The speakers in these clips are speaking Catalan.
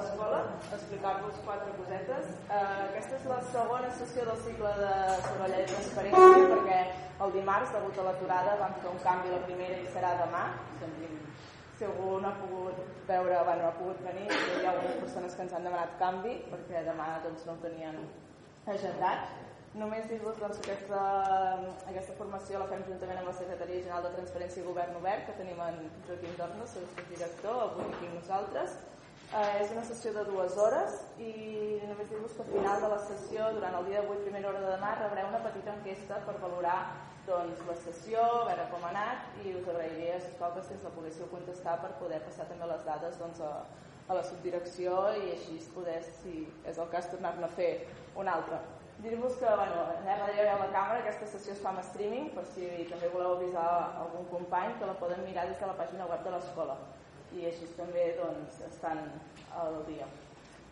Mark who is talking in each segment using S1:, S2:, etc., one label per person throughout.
S1: l'escola, explicar-vos quatre cosetes. Uh, aquesta és la segona sessió del cicle de sobre la llei de transparència, perquè el dimarts, degut a l'aturada, vam fer un canvi la primera i serà demà. Si algú no ha pogut veure, bueno, no ha pogut venir, hi ha algunes persones que ens han demanat canvi, perquè demà doncs, no ho tenien agendat. Només dir-vos doncs, que aquesta, aquesta formació la fem juntament amb la Secretaria General de Transparència i Govern Obert, que tenim en Joaquim Dornes, el director, avui aquí nosaltres. Eh, és una sessió de dues hores i només dir-vos que al final de la sessió, durant el dia d'avui, primera hora de demà, rebreu una petita enquesta per valorar doncs, la sessió, a veure com ha anat i us agrairia, sisplau, que si ens la poguéssiu contestar per poder passar també les dades doncs, a, a la subdirecció i així poder, si és el cas, tornar-ne a fer una altra. Dir-vos que, bueno, allà darrere veieu la càmera, aquesta sessió es fa amb streaming, per si també voleu avisar algun company, que la poden mirar des de la pàgina web de l'escola. I així també doncs, estan al dia.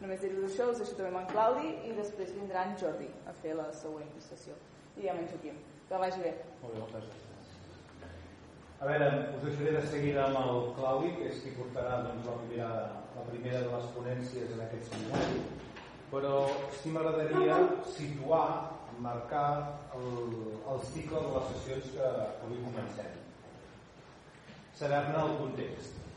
S1: Només dir-vos això, us deixo també amb en Claudi i després vindrà en Jordi a fer la següent sessió. I amb en Joaquim. Que vagi bé.
S2: Molt bé, moltes gràcies. A veure, us deixaré de seguida amb el Claudi, que és qui portarà doncs, la, primera, la primera de les ponències en aquest seminari però sí m'agradaria situar, marcar el, el cicle de les sessions que avui comencem. Saber-ne el context.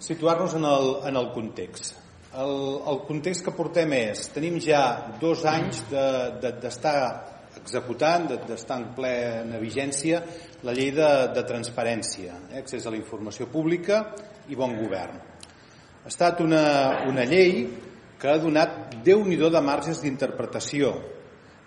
S2: Situar-nos en, el, en el context. El, el context que portem és, tenim ja dos anys d'estar de, de, executant, d'estar en plena vigència, la llei de, de transparència, eh, accés a la informació pública i bon govern. Ha estat una, una llei que ha donat déu nhi de marges d'interpretació,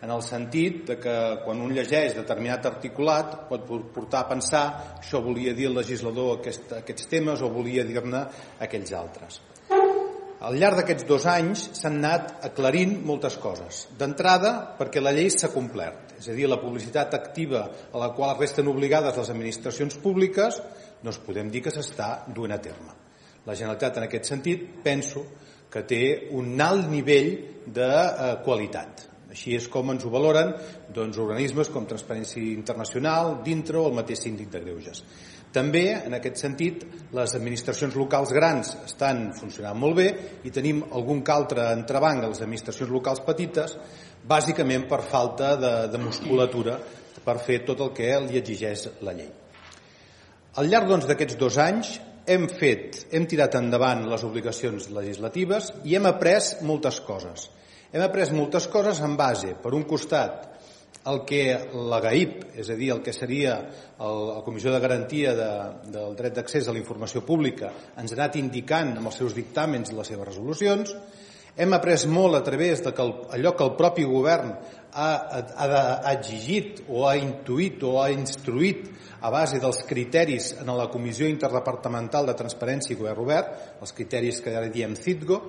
S2: en el sentit de que quan un llegeix determinat articulat pot portar a pensar això volia dir el legislador aquest, aquests temes o volia dir-ne aquells altres. Al llarg d'aquests dos anys s'han anat aclarint moltes coses. D'entrada, perquè la llei s'ha complert, és a dir, la publicitat activa a la qual resten obligades les administracions públiques doncs podem dir que s'està duent a terme. La Generalitat, en aquest sentit, penso que té un alt nivell de eh, qualitat. Així és com ens ho valoren doncs, organismes com Transparència Internacional, dintre o el mateix síndic de greuges. També, en aquest sentit, les administracions locals grans estan funcionant molt bé i tenim algun que altre entrebanc a les administracions locals petites, bàsicament per falta de, de musculatura per fer tot el que li exigeix la llei. Al llarg doncs, d'aquests doncs, dos anys hem fet, hem tirat endavant les obligacions legislatives i hem après moltes coses. Hem après moltes coses en base, per un costat, el que la GAIP, és a dir, el que seria el, la Comissió de Garantia de, del Dret d'Accés a la Informació Pública, ens ha anat indicant amb els seus dictàmens i les seves resolucions. Hem après molt a través de que el, allò que el propi govern ha, ha, ha exigit o ha intuït o ha instruït a base dels criteris en la Comissió Interdepartamental de Transparència i Govern Obert, els criteris que ara diem CITGO,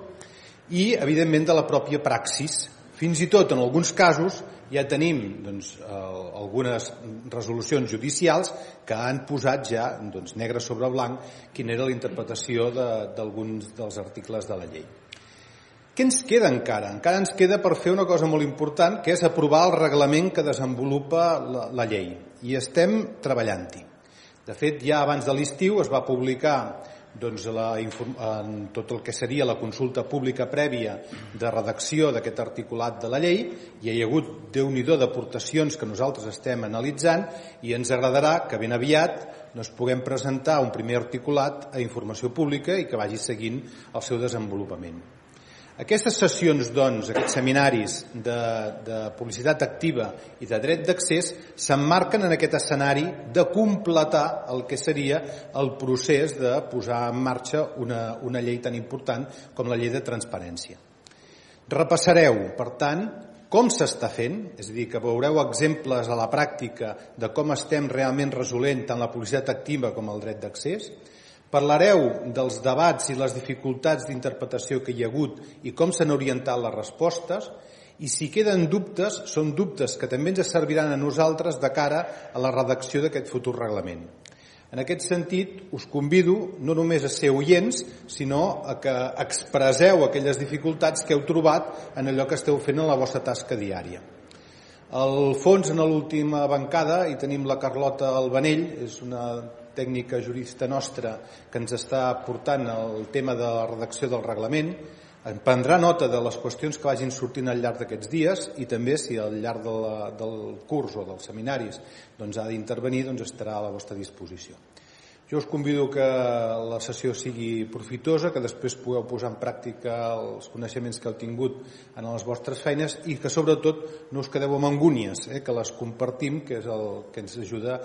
S2: i, evidentment, de la pròpia praxis. Fins i tot, en alguns casos, ja tenim doncs, algunes resolucions judicials que han posat ja doncs, negre sobre blanc quina era la interpretació d'alguns de, dels articles de la llei. Què ens queda encara? Encara ens queda per fer una cosa molt important, que és aprovar el reglament que desenvolupa la, la llei. I estem treballant-hi. De fet, ja abans de l'estiu es va publicar doncs, la, en tot el que seria la consulta pública prèvia de redacció d'aquest articulat de la llei hi ha hagut déu nhi d'aportacions que nosaltres estem analitzant i ens agradarà que ben aviat doncs, puguem presentar un primer articulat a informació pública i que vagi seguint el seu desenvolupament. Aquestes sessions, doncs, aquests seminaris de, de publicitat activa i de dret d'accés s'emmarquen en aquest escenari de completar el que seria el procés de posar en marxa una, una llei tan important com la llei de transparència. Repassareu, per tant, com s'està fent, és a dir, que veureu exemples a la pràctica de com estem realment resolent tant la publicitat activa com el dret d'accés, Parlareu dels debats i les dificultats d'interpretació que hi ha hagut i com s'han orientat les respostes i si queden dubtes, són dubtes que també ens serviran a nosaltres de cara a la redacció d'aquest futur reglament. En aquest sentit, us convido no només a ser oients, sinó a que expresseu aquelles dificultats que heu trobat en allò que esteu fent en la vostra tasca diària. Al fons, en l'última bancada, hi tenim la Carlota Albanell, és una tècnica jurista nostra que ens està portant el tema de la redacció del reglament, en prendrà nota de les qüestions que vagin sortint al llarg d'aquests dies i també si al llarg de la, del curs o dels seminaris doncs, ha d'intervenir doncs estarà a la vostra disposició. Jo us convido que la sessió sigui profitosa, que després pugueu posar en pràctica els coneixements que heu tingut en les vostres feines i que sobretot no us quedeu amb angúnies, eh, que les compartim, que és el que ens ajuda